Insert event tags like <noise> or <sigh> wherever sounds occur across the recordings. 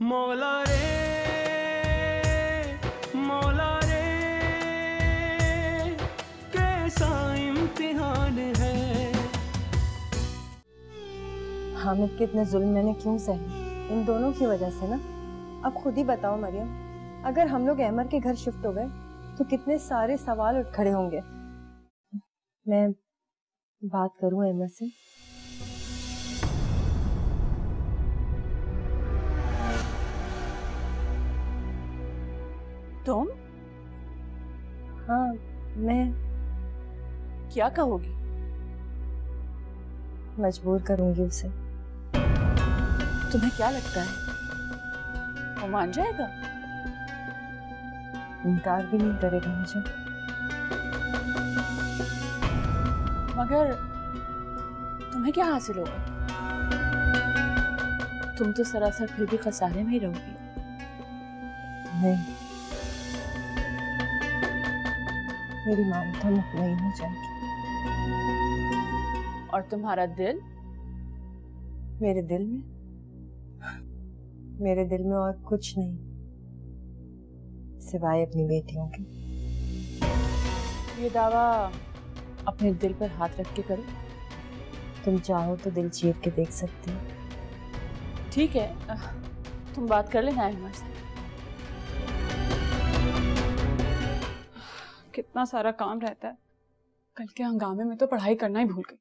मौला रे मौला रे, कैसा इम्तिहान है? हामिद के इतने जुल्म मैंने क्यों सहे? इन दोनों की वजह से ना? अब खुद ही बताओ मरियम, अगर हम लोग अहमर के घर शिफ्ट हो गए तो कितने सारे सवाल उठ खड़े होंगे? मैं बात करूँ अहमर से? तुम? हाँ मैं। क्या कहोगी? मजबूर करूँगी उसे। तुम्हें क्या लगता है? वो मान जाएगा? इनकार भी नहीं करेगा मुझे। मगर तुम्हें क्या हासिल होगा? तुम तो सरासर फिर भी खसारे में ही रहोगी। नहीं। मेरी ममता मुतमईन हो जाएगी और तुम्हारा दिल? मेरे दिल में? मेरे दिल में और कुछ नहीं। सिवाय अपनी बेटियों के। ये दावा अपने दिल पर हाथ रख के करो। तुम चाहो तो दिल चीर के देख सकती हो। ठीक है तुम बात कर लेना अहमद से। कितना सारा काम रहता है। कल के हंगामे में तो पढ़ाई करना ही भूल गई।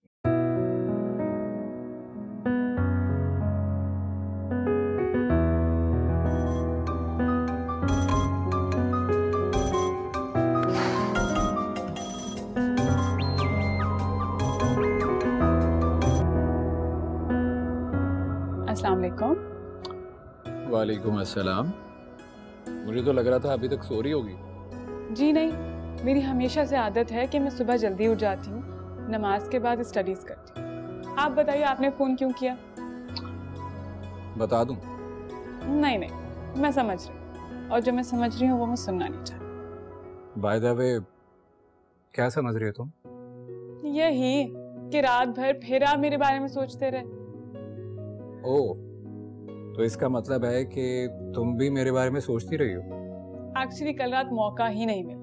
अस्सलाम वालेकुम वालेकुम अस्सलाम। मुझे तो लग रहा था अभी तक सो रही होगी। जी नहीं मेरी हमेशा से आदत है कि मैं सुबह जल्दी उठ जाती हूँ नमाज़ के बाद स्टडीज़ करती हूँ। आप बताइए आपने फ़ोन क्यों किया? बता दूँ? नहीं नहीं मैं समझ रही हूँ। और जो मैं समझ रही हूँ वो मैं सुनना नहीं चाहती। बाय द वे क्या समझ रही हो तुम? यही कि रात भर फिर आप मेरे बारे में सोचते रहे। ओ तो इसका मतलब है कि तुम भी मेरे बारे में सोचती रही हो? एक्चुअली कल रात मौका ही नहीं मिला।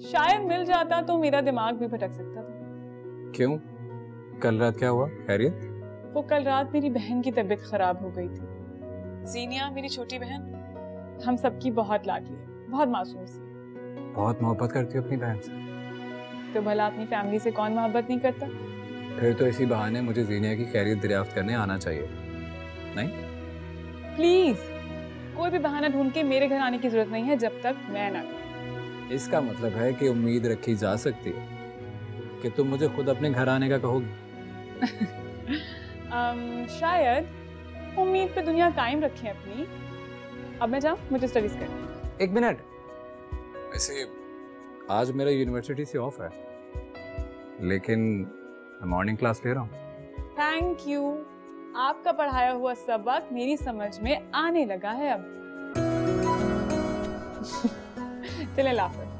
शायद मिल जाता तो मेरा दिमाग भी भटक सकता था। क्यों? कल रात क्या हुआ? खैरियत वो कल रात मेरी बहन की तबीयत खराब हो गई थी। जीनिया मेरी छोटी बहन हम सबकी बहुत लाडली है बहुत मासूम सी बहुत मोहब्बत करती हो अपनी बहन से। तो भला अपनी फैमिली से कौन मोहब्बत नहीं करता? फिर तो इसी बहाने मुझे जीनिया की खैरियत दरियाफ्त करने आना चाहिए। नहीं? प्लीज़ कोई भी बहाना ढूंढ के मेरे घर आने की ज़रूरत नहीं है जब तक मैं ना। इसका मतलब है कि उम्मीद रखी जा सकती है कि तुम मुझे खुद अपने घर आने का कहोगी। <laughs> अम, शायद उम्मीद पे दुनिया कायम रखे अपनी। अब मैं जाऊँ मुझे स्टडीज़ करनी। एक मिनट। वैसे आज मेरा यूनिवर्सिटी से ऑफ़ है। लेकिन मैं मॉर्निंग क्लास ले रहा हूँ। थैंक यू आपका पढ़ाया हुआ सबक मेरी समझ में आने लगा है अब। <laughs> चले लाफर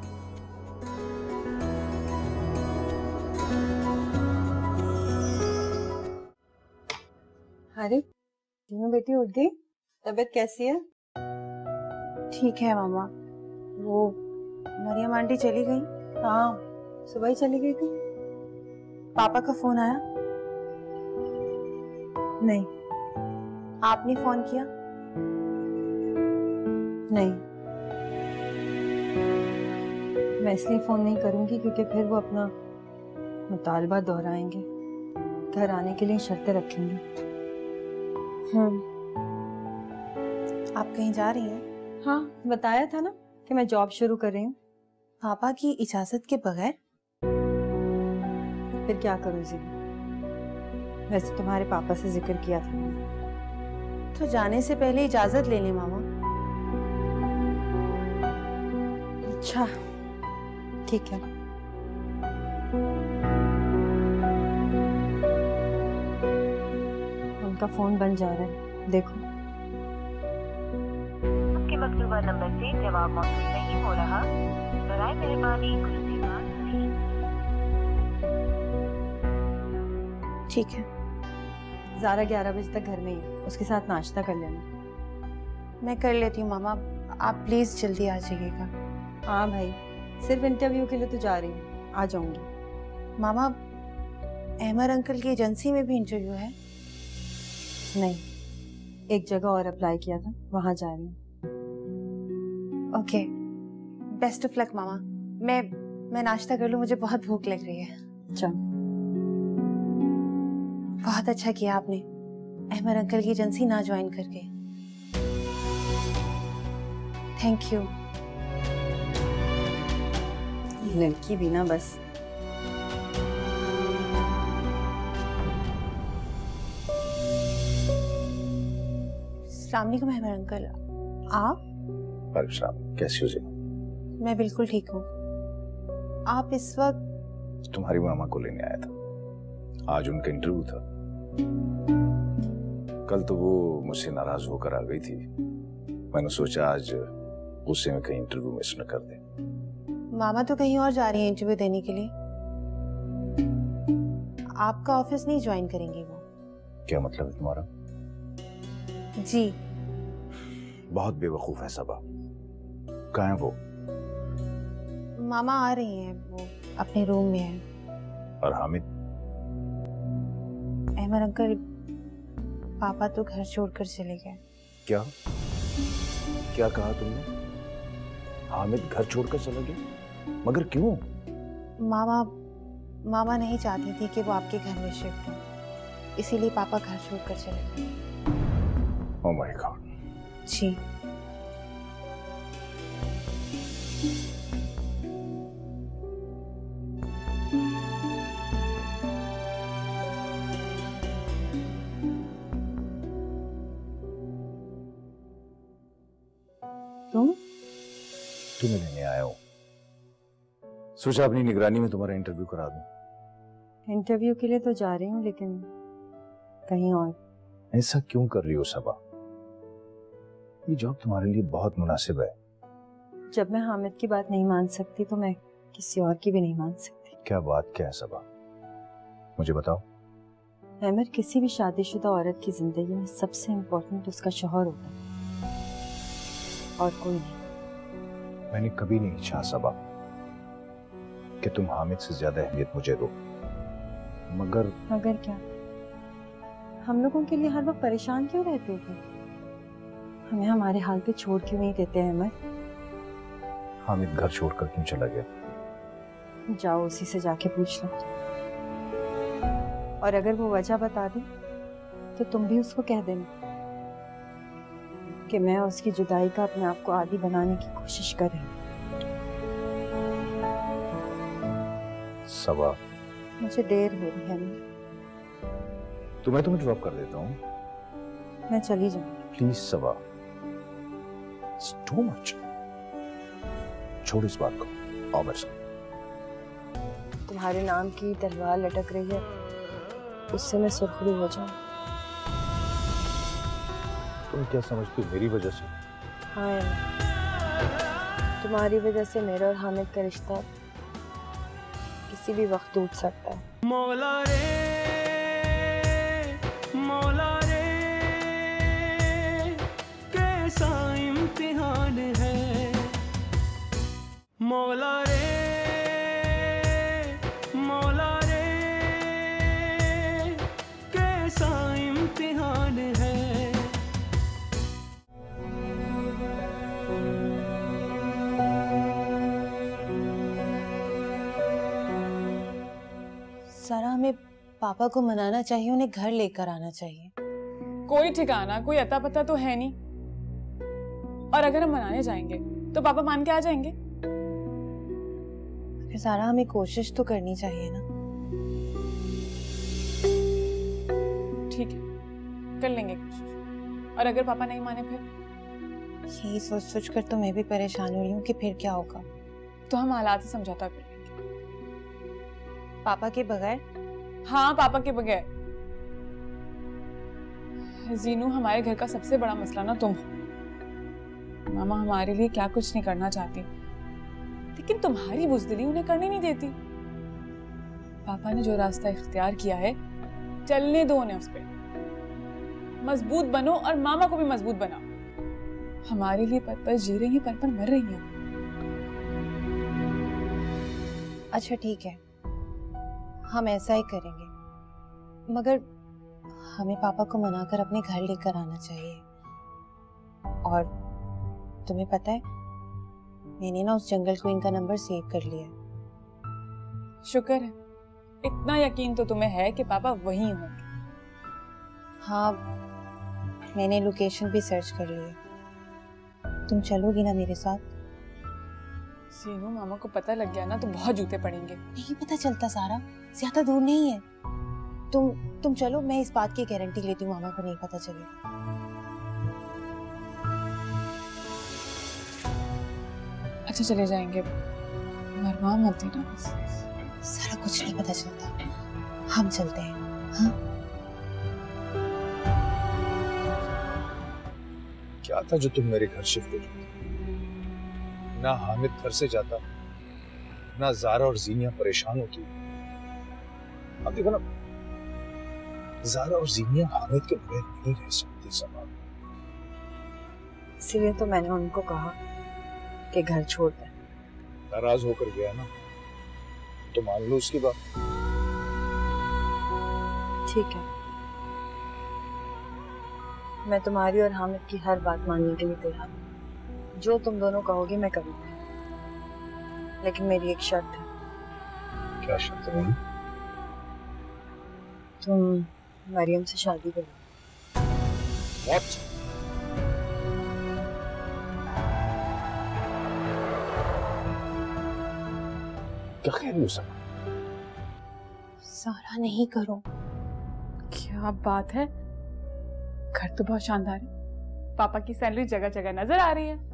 अरे तीनों बेटी उठ गई तबीयत कैसी है? ठीक है मामा। वो मरियम आंटी चली गई। हाँ सुबह ही चली गई थी। पापा का फ़ोन आया? नहीं। आपने फ़ोन किया? नहीं। मैं इसलिए फ़ोन नहीं करूँगी क्योंकि फिर वो अपना मुतालबा दोहराएँगे। घर आने के लिए शर्तें रखेंगे। हम्म। आप कहीं जा रही हैं? हाँ बताया था ना कि मैं जॉब शुरू कर रही हूँ। पापा की इजाज़त के बगैर? फिर क्या करूँ जी वैसे तुम्हारे पापा से ज़िक्र किया था। तो जाने से पहले इजाज़त ले लें मामा। अच्छा। ठीक है। उनका फ़ोन बन जा रहा है। देखो। आपके मकतूबा नंबर से जवाब मौसू नहीं हो रहा। बराए मेहरबानी कुछ ठीक है। ज़ारा ग्यारह बजे तक घर में ही। उसके साथ नाश्ता कर लेना। मैं कर लेती हूँ मामा। आप प्लीज़ जल्दी आ जाइएगा। हाँ भाई। सिर्फ़ इंटरव्यू के लिए तो जा रही हूँ। आ जाऊँगी। मामा अहमर अंकल की एजेंसी में भी इंटरव्यू है? नहीं। एक जगह और अप्लाई किया था वहाँ जा रही हूँ। ओके बेस्ट ऑफ़ लक मामा। मैं मैं नाश्ता कर लूँ मुझे बहुत भूख लग रही है। चल बहुत अच्छा किया आपने। अहमर अंकल की एजेंसी ना ज्वाइन करके। थैंक यू ये लड़की भी ना बस। सलामकुम अंकल आप? कैसी हो जी मैं बिल्कुल ठीक हूँ। आप इस वक्त तुम्हारी मामा को लेने आया था। आज उनका इंटरव्यू था। कल तो वो मुझसे नाराज़ होकर आ गई थी। मैंने सोचा आज गुस्से में कहीं इंटरव्यू मिस न कर दे। मामा तो कहीं और जा रही है इंटरव्यू देने के लिए। आपका ऑफ़िस नहीं ज्वाइन करेंगे वो। क्या मतलब है तुम्हारा? जी। बहुत बेवकूफ़ है सबा। कहाँ है वो? मामा आ रही हैं वो अपने रूम में है। और हामिद? अहमद अंकल पापा तो घर छोड़कर चले गए। क्या? क्या कहा तुमने? हामिद घर छोड़कर चला गया मगर क्यों? मामा मामा नहीं चाहती थी कि वो आपके घर में शिफ्ट हो। इसीलिए पापा घर छोड़कर चले गए। ओह माय गॉड जी। सोचा अपनी निगरानी में तुम्हारा इंटरव्यू करा दूँ। इंटरव्यू के लिए तो जा रही हूँ लेकिन कहीं और। ऐसा क्यों कर रही हो सबा? ये जॉब तुम्हारे लिए बहुत मुनासिब है। जब मैं हामिद की बात नहीं मान सकती तो मैं किसी और की भी नहीं मान सकती। क्या बात क्या है सबा? मुझे बताओ। अहमद किसी भी शादीशुदा औरत की ज़िंदगी में सबसे इम्पोर्टेंट उसका शोहर होता है। और कोई नहीं। मैंने कभी नहीं चाहा सबा। कि तुम हामिद से ज़्यादा अहमियत मुझे दो। मगर मगर क्या? हम लोगों के लिए हर वक्त परेशान क्यों रहते थे हमें हमारे हाल पे छोड़ क्यों नहीं देते अहमद? हामिद घर छोड़कर क्यों चला गया? जाओ उसी से जाके पूछ लो। और अगर वो वजह बता दे तो तुम भी उसको कह देना कि मैं उसकी जुदाई का अपने आप को आदि बनाने की कोशिश कर रही हूँ। सबा मुझे देर हो रही है तो मैं तुम्हें ड्रॉप कर देता हूँ। मैं चली जाऊँगी प्लीज़ सबा टू मच छोड़ इस बात को। आओ मेरे साथ। तुम्हारे नाम की तलवार लटक रही है। उससे मैं सुरखरू हो जाऊँ। तुम क्या समझती हो मेरी वजह से? हाँ तुम्हारी वजह से मेरा और हामिद का रिश्ता किसी भी वक्त टूट सकता है। मौला रे मौला रे, कैसा इम्तिहान है? मौला रे सारा हमें पापा को मनाना चाहिए उन्हें घर लेकर आना चाहिए। कोई ठिकाना कोई अता पता तो है नहीं। और अगर हम मनाने जाएँगे तो पापा मान के आ जाएँगे? फिर सारा हमें कोशिश तो करनी चाहिए ना। ठीक है कर लेंगे कोशिश। और अगर पापा नहीं माने फिर? यही सोच सोच कर तो मैं भी परेशान हो रही हूँ कि फिर क्या होगा। तो हम हालात से समझौता कर। पापा के बगैर? हाँ पापा के बगैर। जीनू हमारे घर का सबसे बड़ा मसला ना तुम हो। मामा हमारे लिए क्या कुछ नहीं करना चाहती। लेकिन तुम्हारी बुजदिली उन्हें करने नहीं देती। पापा ने जो रास्ता इख्तियार किया है चलने दो उन्हें उस पर मज़बूत बनो और मामा को भी मज़बूत बनाओ हमारे लिए पल पल जी रही हैं पल पल मर रही हैं। अच्छा ठीक है। हम ऐसा ही करेंगे। मगर हमें पापा को मनाकर अपने घर लेकर आना चाहिए। और तुम्हें पता है मैंने ना उस जंगल क्वीन का नंबर सेव कर लिया। है शुक्र है। इतना यकीन तो तुम्हें है कि पापा वही होंगे। हाँ मैंने लोकेशन भी सर्च कर ली है तुम चलोगी ना मेरे साथ? सीनू मामा को पता लग गया ना तो बहुत जूते पड़ेंगे। नहीं पता चलता सारा। ज़्यादा दूर नहीं है। तुम तुम चलो मैं इस बात की गारंटी लेती हूँ मामा को नहीं पता चलेगा। अच्छा चले जाएँगे। मरवा मत देना बस। सारा कुछ नहीं पता चलता। हम चलते हैं हाँ? क्या था जो तुम मेरे घर शिफ्ट हो जाते ना हामिद घर से जाता ना जारा और जीनिया परेशान होती। अब देखो ना जारा और जीनिया हामिद के बगैर नहीं रह सकती समा इसीलिए तो मैंने उनको कहा कि घर छोड़ दें। नाराज़ होकर गया ना तो मान लो उसकी बात। ठीक है। मैं तुम्हारी और हामिद की हर बात मानने के लिए तैयार हूँ। जो तुम दोनों कहोगे मैं करूँगी। लेकिन मेरी एक शर्त है। क्या शर्त है? तुम मरियम से शादी करो। What? क्या कह रही हो सारा? नहीं करो। क्या बात है? घर तो बहुत शानदार है। पापा की सैलरी जगह जगह नज़र आ रही है।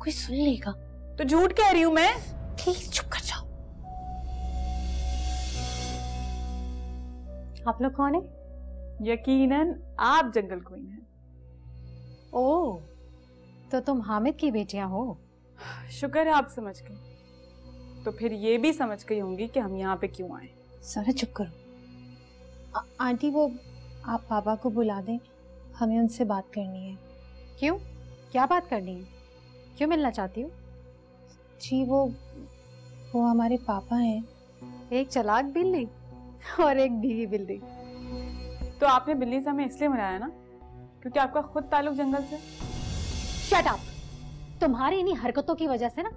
कोई सुन लेगा। तो झूठ कह रही हूँ मैं। प्लीज़ चुप कर जाओ। आप लोग कौन है? यकीनन आप जंगल क्वीन हैं। ओ तो तुम हामिद की बेटियाँ हो। शुक्र है आप समझ गए। तो फिर ये भी समझ गई होंगी कि हम यहाँ पे क्यों आए। सारा चुप करो। आंटी वो आप पापा को बुला दें। हमें उनसे बात करनी है। क्यों? क्या बात करनी है? क्यों मिलना चाहती हो? जी वो वो हमारे पापा हैं। एक चलाक बिल्ली और एक भीगी बिल्ली तो आपने बिल्ली से हमें इसलिए मिलाया ना क्योंकि आपका खुद ताल्लुक जंगल से। शट अप तुम्हारी इन्हीं हरकतों की वजह से ना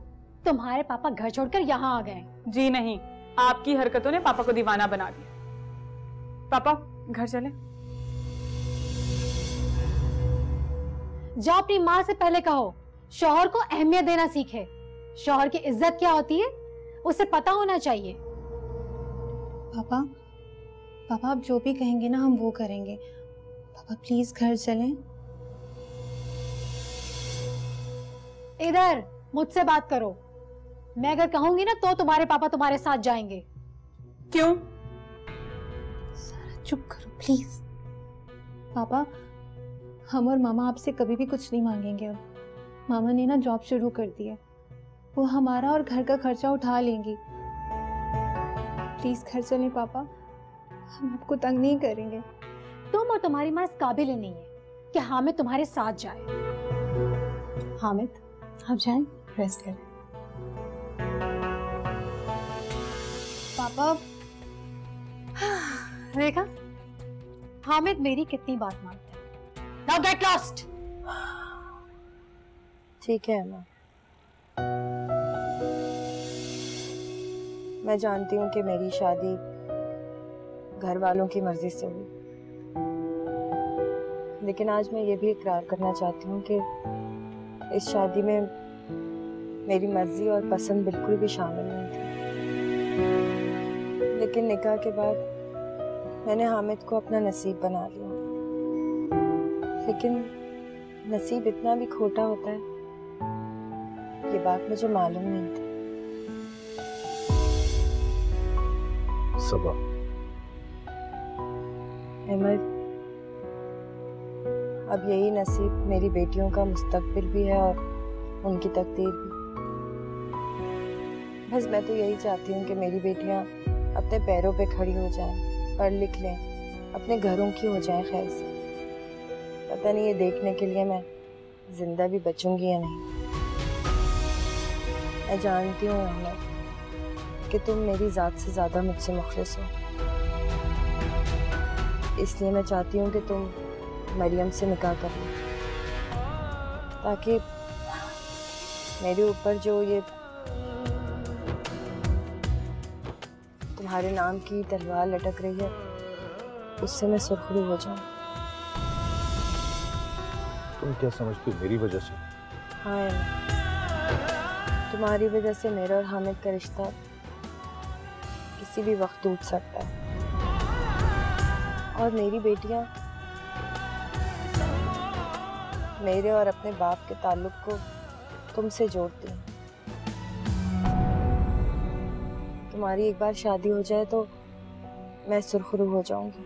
तुम्हारे पापा घर छोड़कर यहाँ आ गए जी नहीं आपकी हरकतों ने पापा को दीवाना बना दिया। पापा घर चले। जाओ अपनी माँ से पहले कहो शौहर को अहमियत देना सीखे। शोहर की इज़्ज़त क्या होती है? उसे पता होना चाहिए। पापा पापा आप जो भी कहेंगे ना हम वो करेंगे। पापा प्लीज़ घर चलें। इधर मुझसे बात करो। मैं अगर कहूँगी ना तो तुम्हारे पापा तुम्हारे साथ जाएँगे। क्यों? सारा चुप करो प्लीज़ पापा हम और मामा आपसे कभी भी कुछ नहीं मांगेंगे अब। मामा ने ना जॉब शुरू कर दी है। वो हमारा और घर का खर्चा उठा लेंगी। प्लीज़ घर चलें पापा। हम आपको तंग नहीं करेंगे। तुम और तुम्हारी माँ इस काबिल ही नहीं है कि हामिद तुम्हारे साथ जाए। हामिद आप जाए रेस्ट करें। पापा। <sighs> देखा हामिद मेरी कितनी बात मानता है। नाउ गेट लॉस्ट ठीक है अम्मा मैं जानती हूँ कि मेरी शादी घर वालों की मर्ज़ी से हुई। लेकिन आज मैं ये भी इकरार करना चाहती हूँ कि इस शादी में मेरी मर्ज़ी और पसंद बिल्कुल भी शामिल नहीं थी। लेकिन निकाह के बाद मैंने हामिद को अपना नसीब बना लिया। लेकिन नसीब इतना भी खोटा होता है ये बात मुझे मालूम नहीं थी। सबा। अहमद अब यही नसीब मेरी बेटियों का मुस्तकबिल भी है और उनकी तकदीर भी। बस मैं तो यही चाहती हूँ कि मेरी बेटियाँ अपने पैरों पे खड़ी हो जाएँ, पढ़ लिख लें अपने घरों की हो जाएँ खैर से। पता नहीं ये देखने के लिए मैं ज़िंदा भी बचूँगी या नहीं। मैं जानती हूँ अहमद कि तुम मेरी ज़ात से ज़्यादा मुझसे मुखलिस हो। इसलिए मैं चाहती हूँ कि तुम मरियम से निकाह कर लो ताकि मेरे ऊपर जो ये तुम्हारे नाम की तलवार लटक रही है उससे मैं सुरखरू हो जाऊँ। तुम क्या समझती हो मेरी वजह से? हाँ। तुम्हारी वजह से मेरा और हामिद का रिश्ता किसी भी वक्त टूट सकता है। और मेरी बेटियाँ मेरे और अपने बाप के ताल्लुक को तुमसे जोड़ती हैं। तुम्हारी एक बार शादी हो जाए तो मैं सुरखरू हो जाऊँगी।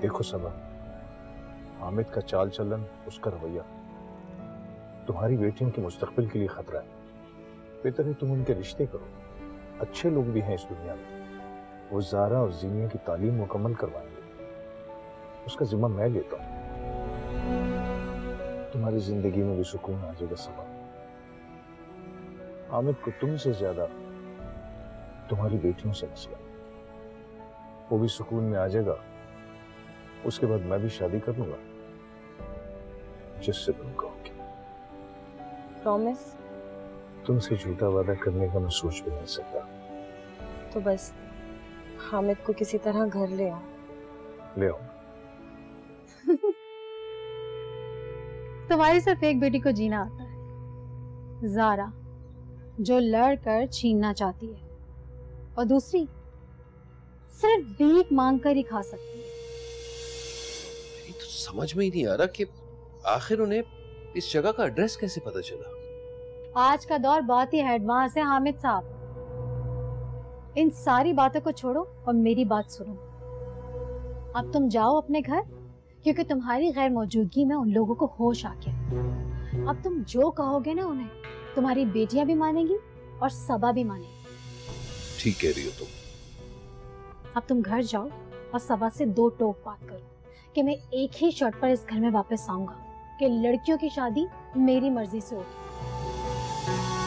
देखो सबा, हामिद का चाल चलन, उसका रवैया। तुम्हारी बेटियों के मुस्तकबिल के लिए खतरा है। बेहतर है तुम उनके रिश्ते करो। अच्छे लोग भी हैं इस दुनिया में। वो जारा और जीनिया की तालीम मुकम्मल करवाएँगे। उसका जिम्मा मैं लेता हूँ। तुम्हारी ज़िंदगी में भी सुकून आ जाएगा सबा। हामिद को तुमसे ज़्यादा तुम्हारी बेटियों से मसला वो भी सुकून में आ जाएगा। उसके बाद मैं भी शादी कर लूँगा। जिससे तुम कहोगे प्रॉमिस तुमसे झूठा वादा करने का मैं सोच भी नहीं सकता। तो बस हामिद को किसी तरह घर ले आओ। ले आओ। <laughs> तुम्हारी सिर्फ़ एक बेटी को जीना आता है। जारा जो लड़ कर छीनना चाहती है। और दूसरी सिर्फ़ भीख मांग कर ही खा सकती है। तो समझ में ही नहीं आ रहा कि आखिर उन्हें इस जगह का एड्रेस कैसे पता चला? आज का दौर बहुत ही एडवांस है हामिद साहब। इन सारी बातों को छोड़ो और मेरी बात सुनो। अब तुम जाओ अपने घर क्योंकि तुम्हारी गैर मौजूदगी में उन लोगों को होश आ गया अब तुम जो कहोगे ना उन्हें तुम्हारी बेटियाँ भी मानेंगी और सबा भी मानेगी। ठीक कह रही हो तुम। अब तुम घर जाओ और सबा से दो टोक बात करो कि मैं एक ही शर्त पर इस घर में वापस आऊँगा कि लड़कियों की शादी मेरी मर्ज़ी से होगी। thank you